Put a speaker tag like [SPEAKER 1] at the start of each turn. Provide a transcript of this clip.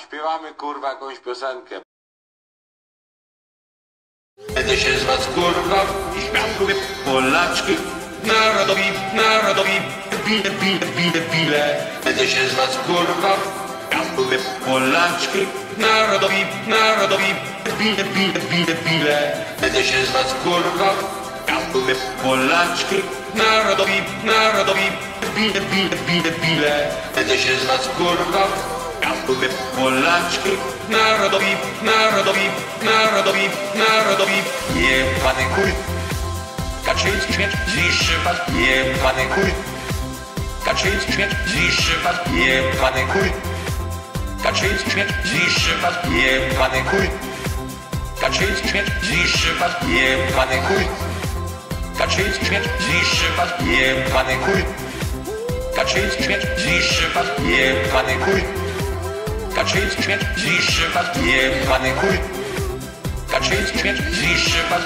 [SPEAKER 1] Śpiewamy kurwa jakąś piosenkę.
[SPEAKER 2] Będę się z was kurwa i śmiał Polaczki. Narodowi, narodowi Bile, bile, bile, bile. Będę się z was kurwa śmiał sobie Polaczki. Narodowi, narodowi Bile, bile, bile, bile. Będę się z was kurwa śmiał sobie Polaczki. Narodowi, narodowi Bile, bile, bile, bile. Będę się z was kurwa sobie Polaczki Narodowi, narodowi, narodowi, narodowi. Jebany chuj. Kaczyński śmierć zniszczy was Jebany chuj. Kaczyński śmierć zniszczy was Jebany chuj. Kaczyński śmierć zniszczy was Jebany chuj. Kaczyński śmierć zniszczy was Jebany chuj. Kaczyński śmierć zniszczy was Jebany chuj. Kaczyński śmierć zniszczy was Jebany chuj Kaczyński śmierć zniszczy was. Jebany chuj Kaczyński śmierć zniszczy was